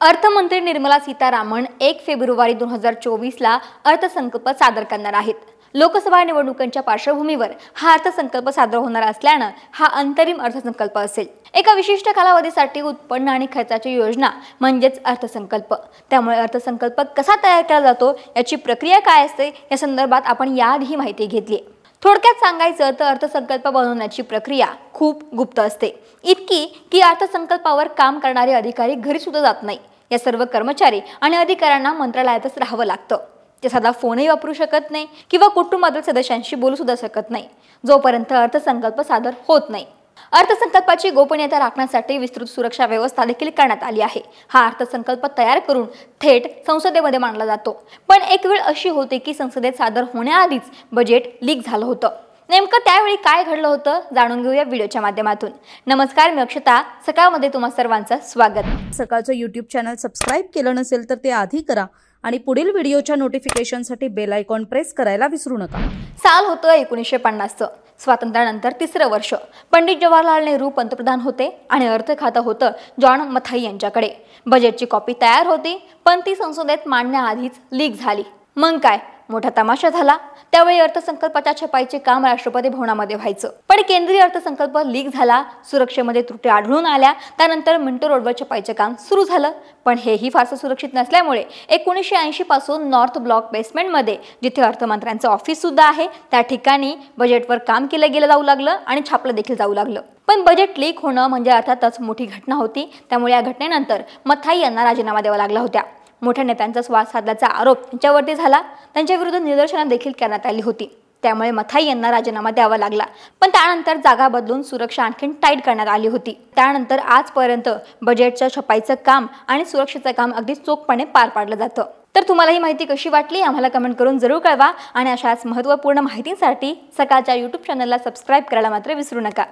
अर्थमंत्री निर्मला सीतारामन एक फेब्रुवारी दोन हजार चोवीसला अर्थसंकल्प सादर करणार आहेत. लोकसभा निवडणुकांच्या पार्श्वभूमीवर हा अर्थसंकल्प सादर होणार असल्यानं हा अंतरिम अर्थसंकल्प असेल. एका विशिष्ट कालावधीसाठी उत्पन्न आणि खर्चाची योजना म्हणजेच अर्थसंकल्प. त्यामुळे अर्थसंकल्प कसा तयार केला जातो याची प्रक्रिया काय असते या संदर्भात आपण याआधी माहिती घेतली थोडक्यात सांगायचं तर अर्थसंकल्प बनवण्याची प्रक्रिया खूप गुप्त असते. इतकी की अर्थसंकल्पावर काम करणारे अधिकारी घरी सुद्धा जात नाही. या सर्व कर्मचारी आणि अधिकाऱ्यांना मंत्रालयातच राहावं लागतं. ते साधा फोनही वापरू शकत नाही किंवा कुटुंबातील सदस्यांशी बोलू सुद्धा शकत नाही. जोपर्यंत अर्थसंकल्प सादर होत नाही. अर्थसंकल्पाची गोपनीयता राखण्यासाठी विस्तृत सुरक्षा व्यवस्था देखील करण्यात आली आहे. हा अर्थसंकल्प तयार करून थेट संसदेमध्ये मांडला जातो. पण एक वेळ अशी होते की संसदेत सादर होण्याआधीच बजेट लीक झालं होतं. नेमकं त्यावेळी काय घडलं होतं जाणून घेऊया व्हिडिओच्या माध्यमातून. नमस्कार मी अक्षता. सकाळमध्ये तुम्हा सर्वांचं स्वागत. सकाळचं यूट्यूब चॅनल सबस्क्राईब केलं नसेल तर ते आधी करा आणि पुढील व्हिडिओच्या नोटिफिकेशनसाठी बेल आयकॉन प्रेस करायला विसरू नका. साल होतं एकोणीसशे पन्नासचं. स्वातंत्र्यानंतर तिसरं वर्ष. पंडित जवाहरलाल नेहरू पंतप्रधान होते आणि अर्थ खातं होतं जॉन मथाई यांच्याकडे. बजेटची कॉपी तयार होती पण ती संसदेत मांडण्याआधीच लीक झाली. मग काय? मोठा तमाशा झाला. त्यावेळी अर्थसंकल्पाच्या छपाईचे काम राष्ट्रपती भवनामध्ये व्हायचं. पण केंद्रीय अर्थसंकल्प लीक झाला. सुरक्षेमध्ये त्रुटी आढळून आल्या. त्यानंतर मिंटो रोडवर छपाईचे काम सुरू झालं. पण हेही फारसं सुरक्षित नसल्यामुळे एकोणीसशे ऐंशी पासून नॉर्थ ब्लॉक बेसमेंटमध्ये जिथे अर्थमंत्र्यांचं ऑफिस सुद्धा आहे त्या ठिकाणी बजेटवर काम केलं गेलं जाऊ लागलं आणि छापलं देखील जाऊ लागलं. पण बजेट लीक होणं म्हणजे अर्थातच मोठी घटना होती. त्यामुळे या घटनेनंतर मथाई यांना राजीनामा द्यावा लागला होत्या मोठ्या नेत्यांचा स्वाद साधल्याचा आरोप त्यांच्यावरती झाला. त्यांच्या विरुद्ध निदर्शनं देखील करण्यात आली होती. त्यामुळे मथाई यांना राजीनामा द्यावा लागला. पण त्यानंतर जागा बदलून सुरक्षा आणखीन टाईट करण्यात आली होती. त्यानंतर आजपर्यंत बजेटच्या छपाईचं काम आणि सुरक्षेचं काम अगदी चोखपणे पार पाडलं जातं. तर तुम्हाला ही माहिती कशी वाटली? आम्हाला कमेंट करून जरूर कळवा आणि अशाच महत्त्वपूर्ण माहितीसाठी सकाळच्या यूट्यूब चॅनलला सबस्क्राईब करायला मात्र विसरू नका.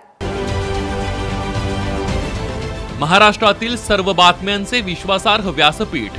महाराष्ट्रातील सर्व बातम्यांचे विश्वासार्ह व्यासपीठ